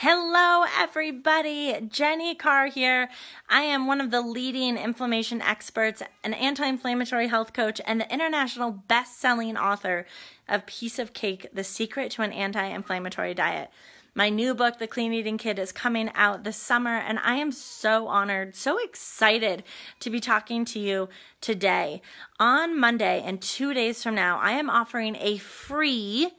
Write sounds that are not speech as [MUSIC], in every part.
Hello, everybody. Jenny Carr here. I am one of the leading inflammation experts, an anti inflammatory health coach, and the international best selling author of Peace of Cake The Secret to an Anti Inflammatory Diet. My new book, The Clean Eating Kid, is coming out this summer, and I am so honored, so excited to be talking to you today. On Monday and two days from now, I am offering a free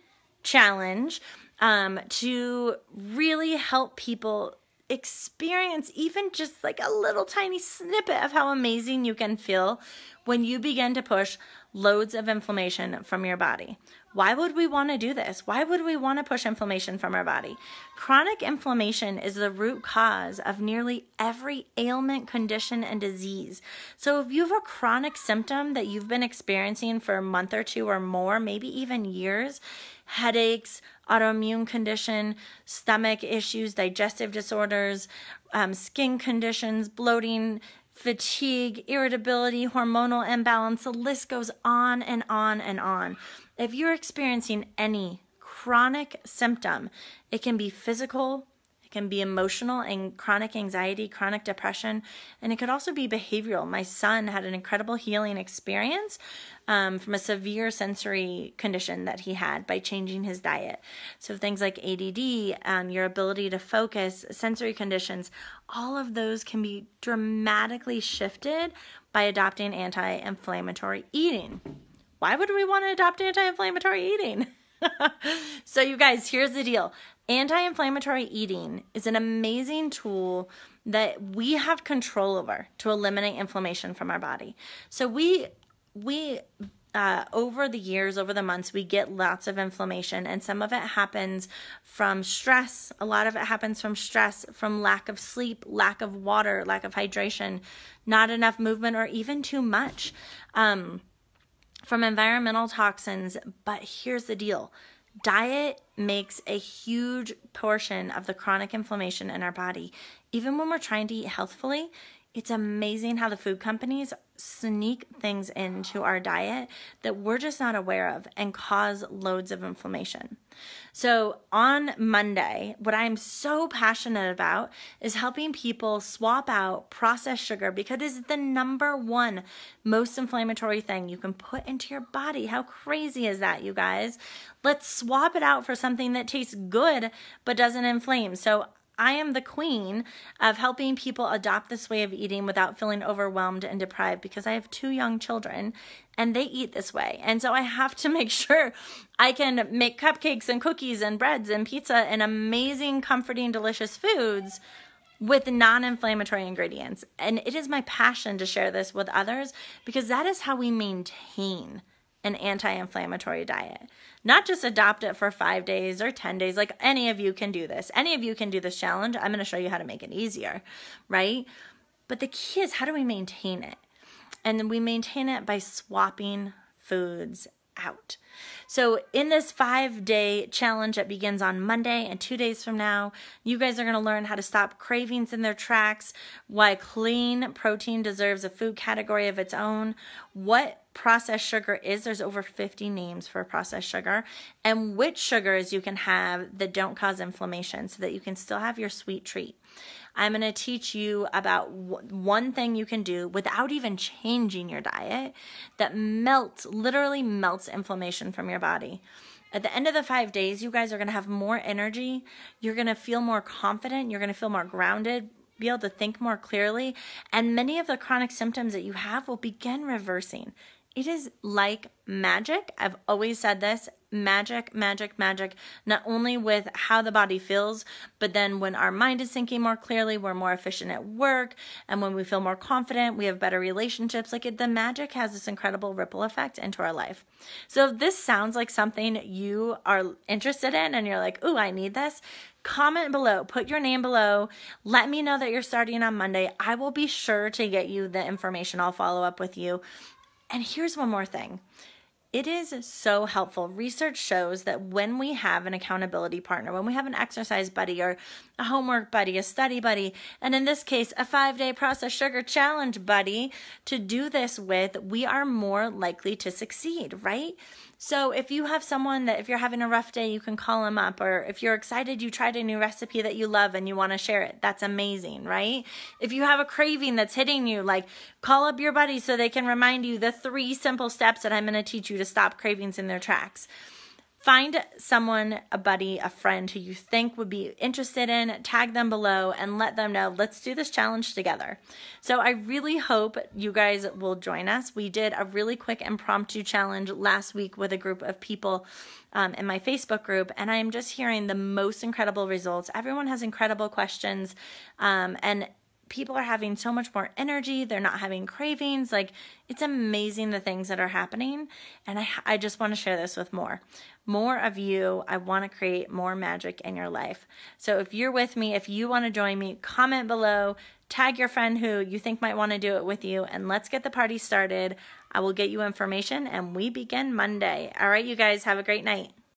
challenge um, to really help people experience even just like a little tiny snippet of how amazing you can feel when you begin to push loads of inflammation from your body. Why would we want to do this? Why would we want to push inflammation from our body? Chronic inflammation is the root cause of nearly every ailment, condition, and disease. So, if you have a chronic symptom that you've been experiencing for a month or two or more, maybe even years, headaches, autoimmune condition, stomach issues, digestive disorders, um, skin conditions, bloating, fatigue, irritability, hormonal imbalance. The list goes on and on and on. If you're experiencing any chronic symptom, it can be physical, it can be emotional and chronic anxiety, chronic depression, and it could also be behavioral. My son had an incredible healing experience um, from a severe sensory condition that he had by changing his diet. So, things like ADD, um, your ability to focus, sensory conditions, all of those can be dramatically shifted by adopting anti inflammatory eating. Why would we want to adopt anti inflammatory eating? [LAUGHS] [LAUGHS] so, you guys, here's the deal anti inflammatory eating is an amazing tool that we have control over to eliminate inflammation from our body. So, we, we, uh, over the years, over the months, we get lots of inflammation, and some of it happens from stress. A lot of it happens from stress, from lack of sleep, lack of water, lack of hydration, not enough movement, or even too much. Um, from environmental toxins. But here's the deal diet makes a huge portion of the chronic inflammation in our body. Even when we're trying to eat healthfully, it's amazing how the food companies sneak things into our diet that we're just not aware of and cause loads of inflammation. So, on Monday, what I'm so passionate about is helping people swap out processed sugar because it is the number one most inflammatory thing you can put into your body. How crazy is that, you guys? Let's swap it out for something that tastes good but doesn't inflame. So, I am the queen of helping people adopt this way of eating without feeling overwhelmed and deprived because I have two young children and they eat this way. And so I have to [LAUGHS] make sure I can make cupcakes and cookies and breads and pizza and amazing, comforting, delicious foods with non inflammatory ingredients. And it is my passion to share this with others because that is how we maintain an anti inflammatory diet. Not just adopt it for five days or 10 days. Like any of you can do this. Any of you can do this challenge. I'm going to show you how to make it easier, right? But the key is how do we maintain it? And we maintain it by swapping foods out. So, in this five day challenge that begins on Monday and two days from now, you guys are going to learn how to stop cravings in their tracks, why clean protein deserves a food category of its own, what processed sugar is. There's over 50 names for processed sugar, and which sugars you can have that don't cause inflammation so that you can still have your sweet treat. I'm going to teach you about one thing you can do without even changing your diet that melts, literally melts inflammation from your body. At the end of the five days, you guys are going to have more energy. You're going to feel more confident. You're going to feel more grounded, be able to think more clearly. And many of the chronic symptoms that you have will begin reversing. It is like magic. I've always said this magic, magic, magic, not only with how the body feels, but then when our mind is thinking more clearly, we're more efficient at work. And when we feel more confident, we have better relationships. Like it, the magic has this incredible ripple effect into our life. So if this sounds like something you are interested in and you're like, ooh, I need this, comment below, put your name below. Let me know that you're starting on Monday. I will be sure to get you the information. I'll follow up with you. And here's one more thing. It is so helpful. Research shows that when we have an accountability partner, when we have an exercise buddy or a homework buddy, a study buddy, and in this case, a five day processed sugar challenge buddy to do this with, we are more likely to succeed, right? So if you have someone that if you're having a rough day, you can call them up, or if you're excited, you tried a new recipe that you love and you want to share it, that's amazing, right? If you have a craving that's hitting you, like call up your buddy so they can remind you the three simple steps that I'm going to teach you to stop cravings in their tracks. Find someone, a buddy, a friend who you think would be interested in, tag them below, and let them know, let's do this challenge together. So I really hope you guys will join us. We did a really quick impromptu challenge last week with a group of people um, in my Facebook group, and I am just hearing the most incredible results. Everyone has incredible questions, um, and people are having so much more energy. They're not having cravings. Like, it's amazing the things that are happening. And I, I just want to share this with more more of you. I want to create more magic in your life. So if you're with me, if you want to join me, comment below, tag your friend who you think might want to do it with you, and let's get the party started. I will get you information and we begin Monday. All right, you guys, have a great night.